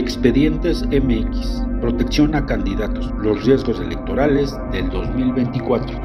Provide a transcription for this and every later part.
Expedientes MX. Protección a candidatos. Los riesgos electorales del 2024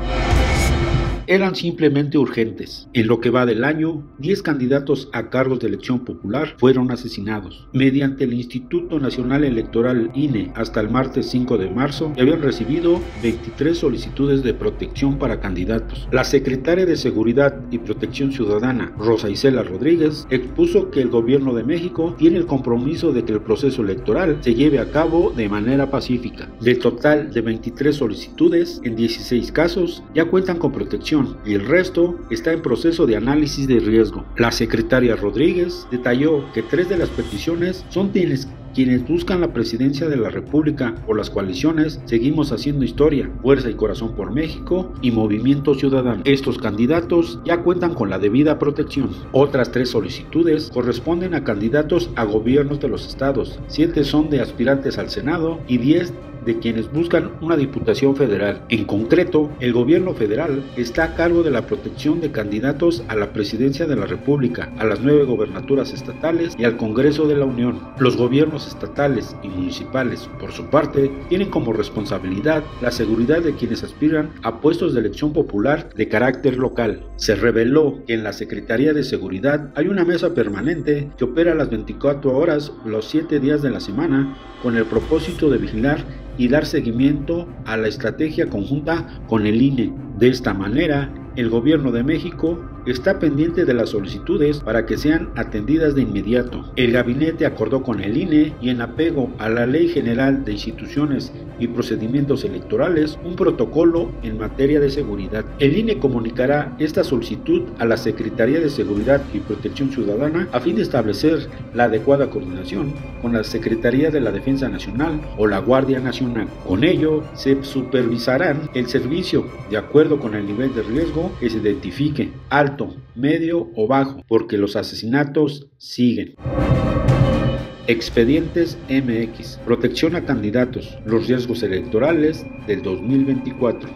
eran simplemente urgentes. En lo que va del año, 10 candidatos a cargos de elección popular fueron asesinados. Mediante el Instituto Nacional Electoral INE hasta el martes 5 de marzo, habían recibido 23 solicitudes de protección para candidatos. La secretaria de Seguridad y Protección Ciudadana, Rosa Isela Rodríguez, expuso que el gobierno de México tiene el compromiso de que el proceso electoral se lleve a cabo de manera pacífica. Del total de 23 solicitudes, en 16 casos ya cuentan con protección y el resto está en proceso de análisis de riesgo. La secretaria Rodríguez detalló que tres de las peticiones son quienes quienes buscan la presidencia de la República o las coaliciones, seguimos haciendo historia, Fuerza y Corazón por México y Movimiento Ciudadano. Estos candidatos ya cuentan con la debida protección. Otras tres solicitudes corresponden a candidatos a gobiernos de los estados, siete son de aspirantes al Senado y diez de quienes buscan una diputación federal. En concreto, el gobierno federal está a cargo de la protección de candidatos a la presidencia de la República, a las nueve gobernaturas estatales y al Congreso de la Unión. Los gobiernos estatales y municipales, por su parte, tienen como responsabilidad la seguridad de quienes aspiran a puestos de elección popular de carácter local. Se reveló que en la Secretaría de Seguridad hay una mesa permanente que opera las 24 horas los 7 días de la semana con el propósito de vigilar y dar seguimiento a la estrategia conjunta con el INE. De esta manera, el gobierno de México está pendiente de las solicitudes para que sean atendidas de inmediato. El gabinete acordó con el INE y en apego a la Ley General de Instituciones y Procedimientos Electorales un protocolo en materia de seguridad. El INE comunicará esta solicitud a la Secretaría de Seguridad y Protección Ciudadana a fin de establecer la adecuada coordinación con la Secretaría de la Defensa Nacional o la Guardia Nacional. Con ello se supervisarán el servicio de acuerdo con el nivel de riesgo que se identifique. Medio o bajo, porque los asesinatos siguen. Expedientes MX. Protección a candidatos. Los riesgos electorales del 2024.